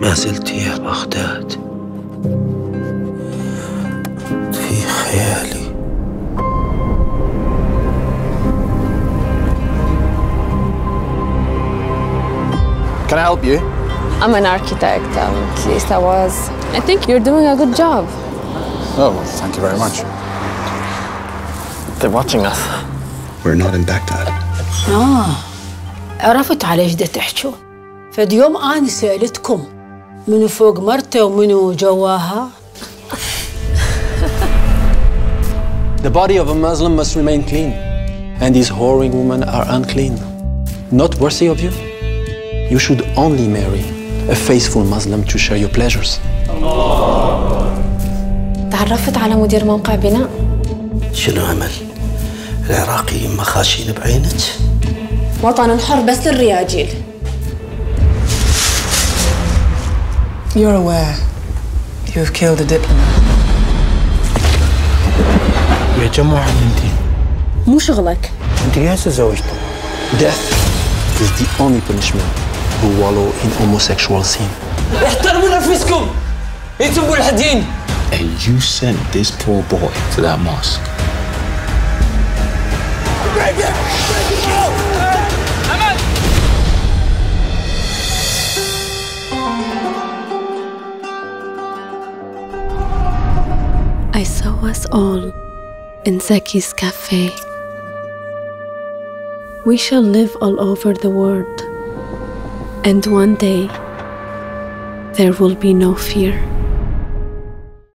ما زلت يا بغداد في خيالي Can I help you? I'm an architect, um, at least I was. I think you're doing a good job. Oh, well, thank you very much. They're watching us. We're not in Baghdad. آه عرفت على ايش دا تحجوا فد يوم أنا سألتكم منو فوق مرته ومنو جواها The body of a Muslim must remain clean, and these whoring women are unclean. Not worthy of you? You should only marry a faithful Muslim to share your pleasures. تعرفت على مدير موقع بناء شنو عمل العراقيين ما خاشين بعينك وطن حر بس للرياجيل You're aware you've killed a diplomat. يا جماعة انت مو شغلك انت ليه هسه زوجتك؟ Death is the only punishment who wallow in homosexual sin. احترموا نفسكم انتم الحدين And you sent this poor boy to that mosque. I saw us all in Zaki's cafe. We shall live all over the world, and one day there will be no fear.